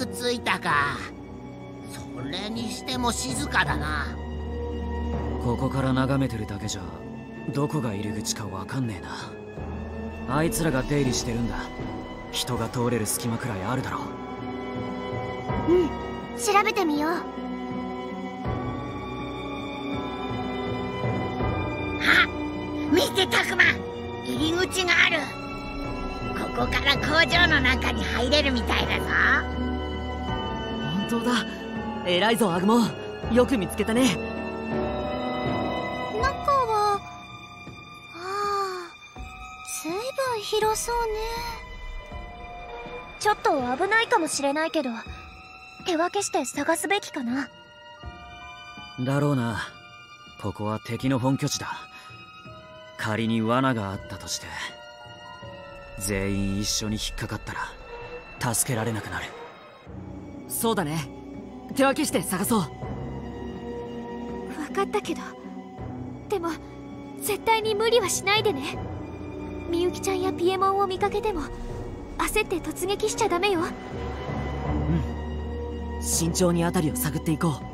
やく着いたか。それにしても静かだな。ここから眺めてるだけじゃどこが入り口かわかんねえな。あいつらが出入りしてるんだ。人が通れる隙間くらいあるだろう。うん調べてみよう。あ見てたくま入り口がある。ここから工場の中に入れるみたいだぞ。本当だ。偉いぞアグモ。よく見つけたね。中はああ随分広そうね。ちょっと危ないかもしれないけど手分けして探すべきかな。だろうな。ここは敵の本拠地だ。仮に罠があったとして全員一緒に引っかかったら助けられなくなるそうだね。手分けして探そう。分かったけど。でも絶対に無理はしないでね。みゆきちゃんやピエモンを見かけても焦って突撃しちゃダメよ。うん。慎重に辺りを探っていこう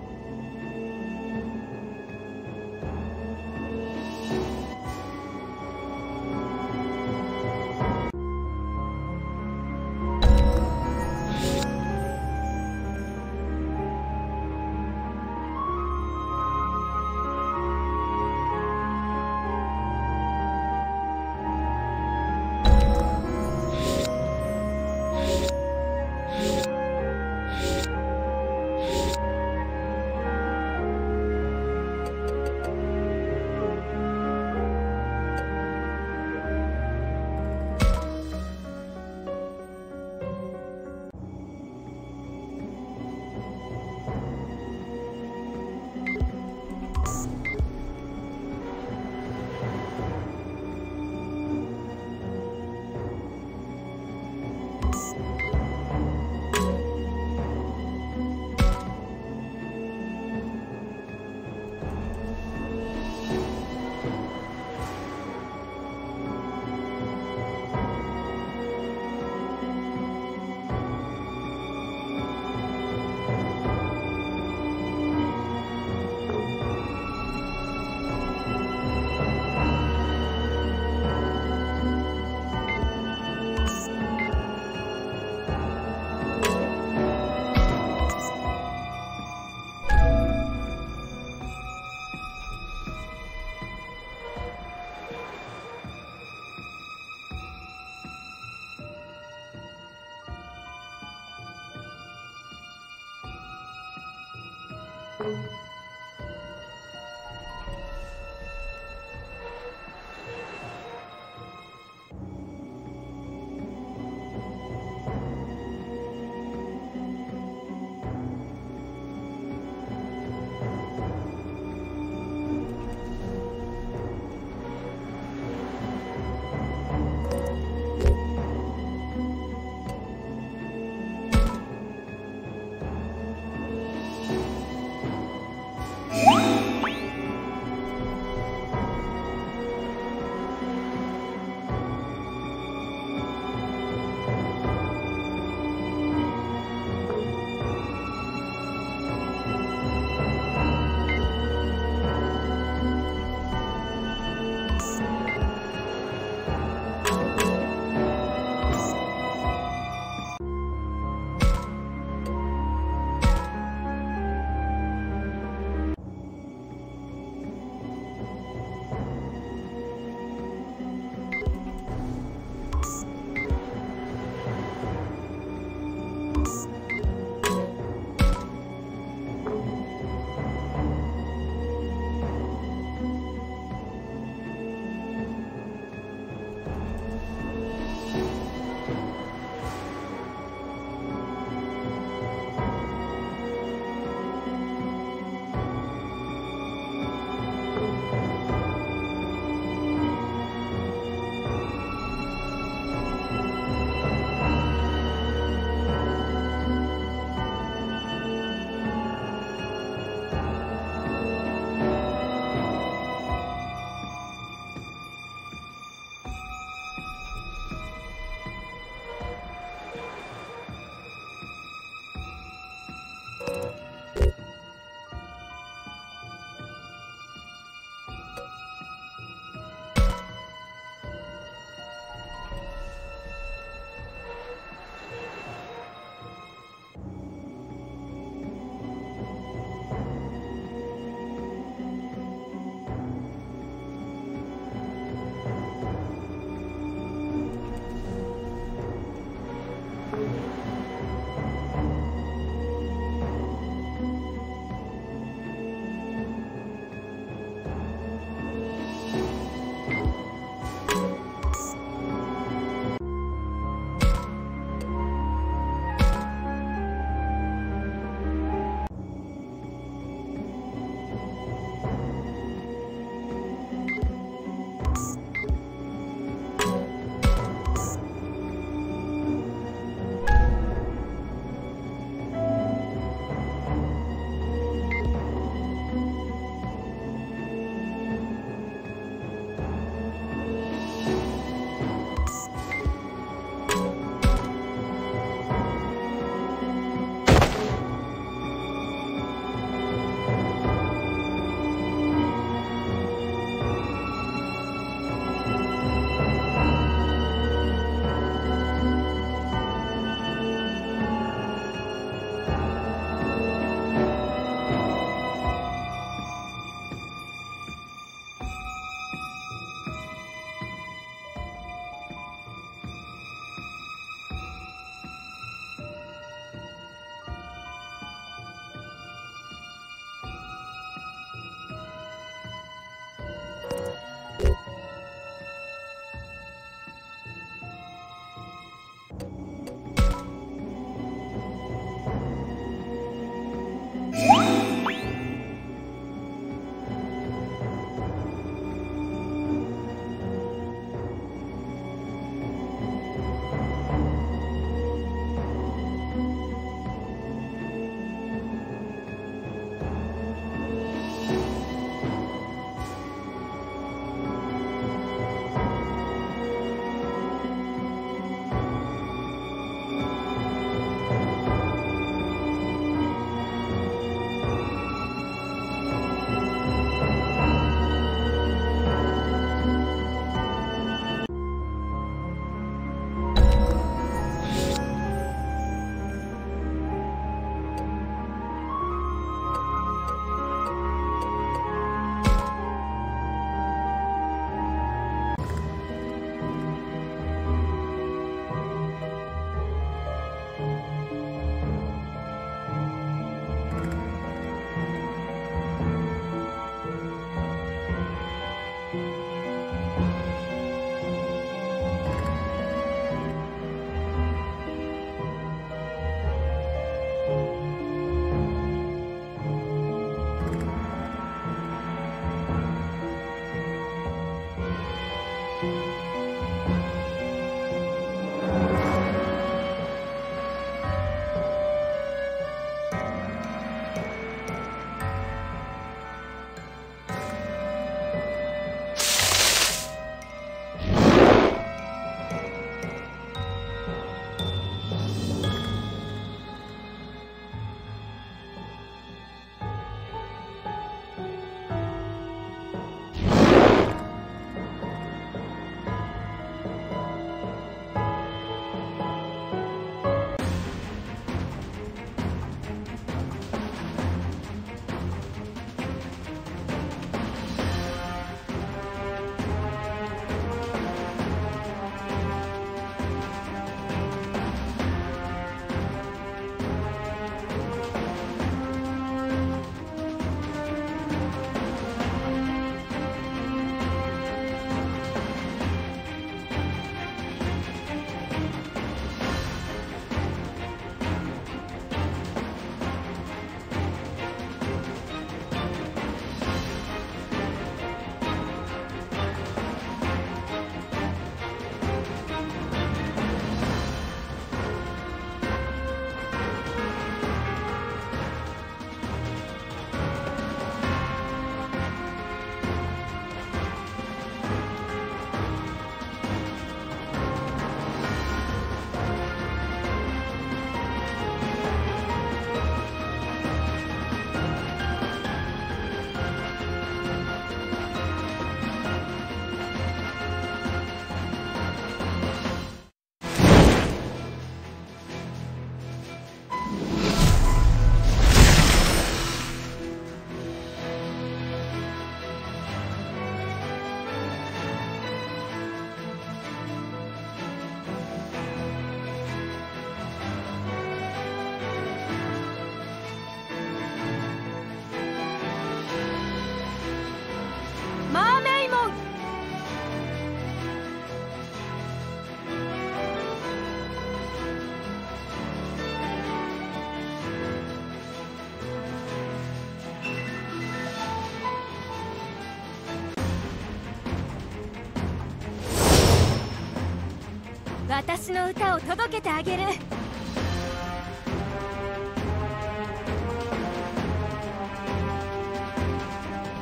私の歌を届けてあげる。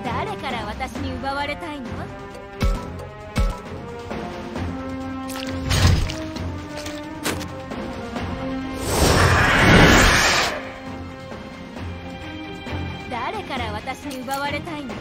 誰から私に奪われたいの？誰から私に奪われたいの？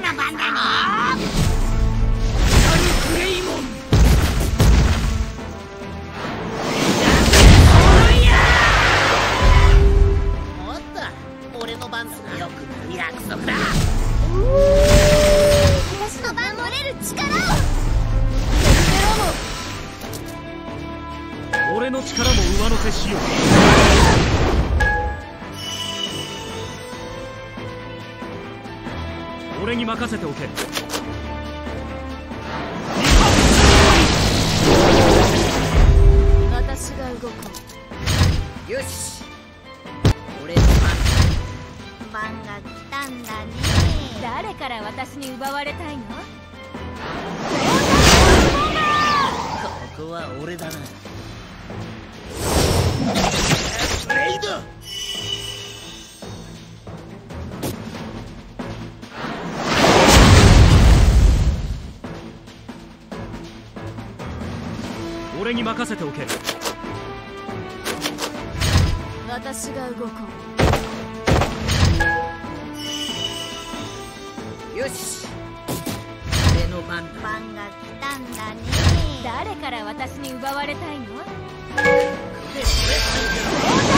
な番だね。せておけ。私が動こう。よし。俺の番だ番が来たんだね。誰から私に奪われたいの？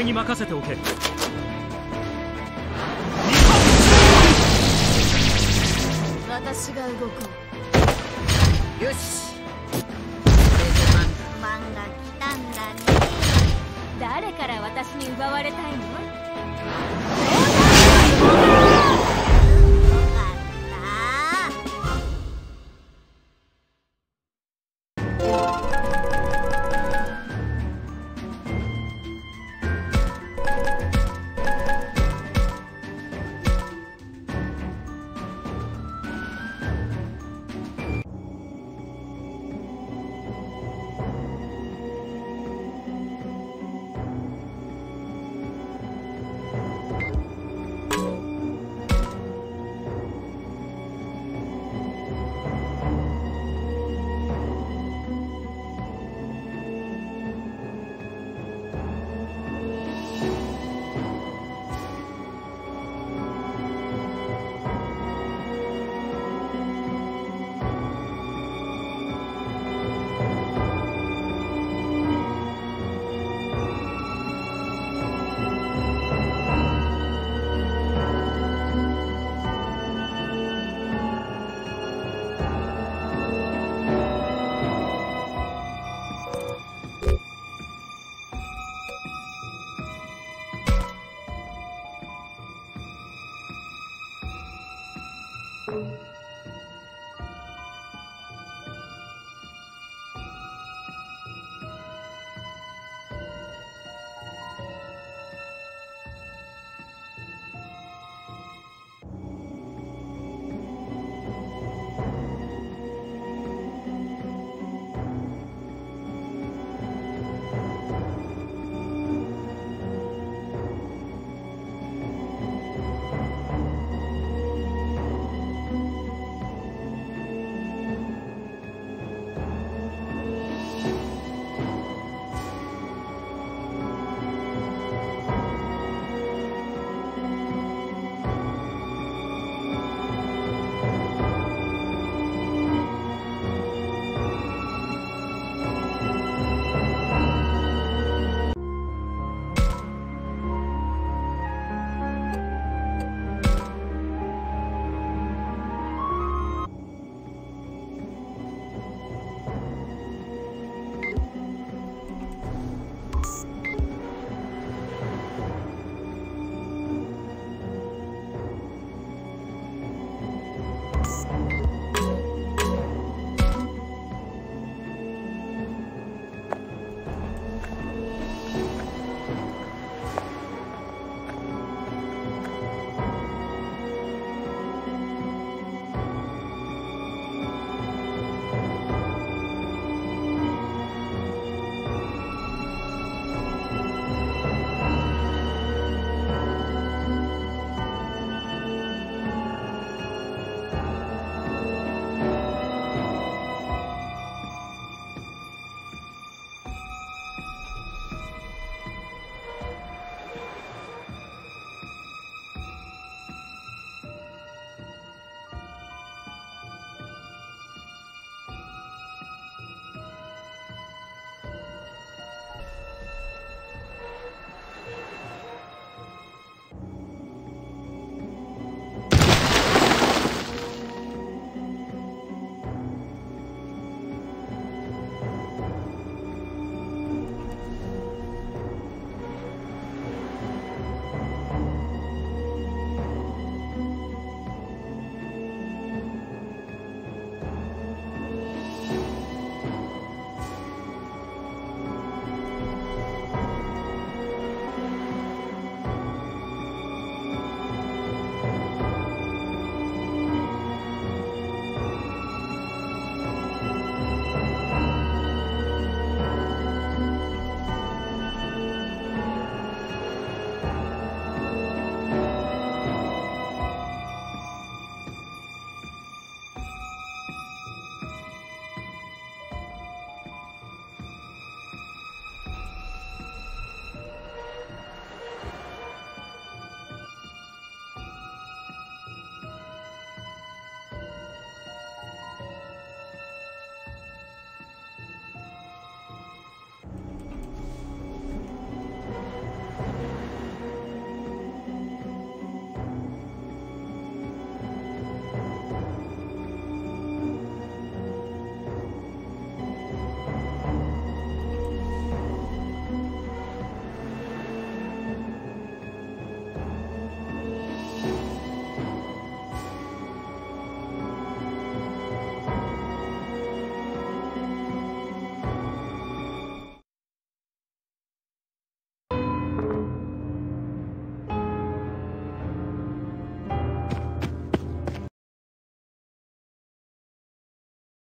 俺に任せておけ。私が動こうよし。漫画来たんだね。誰から私に奪われたいの？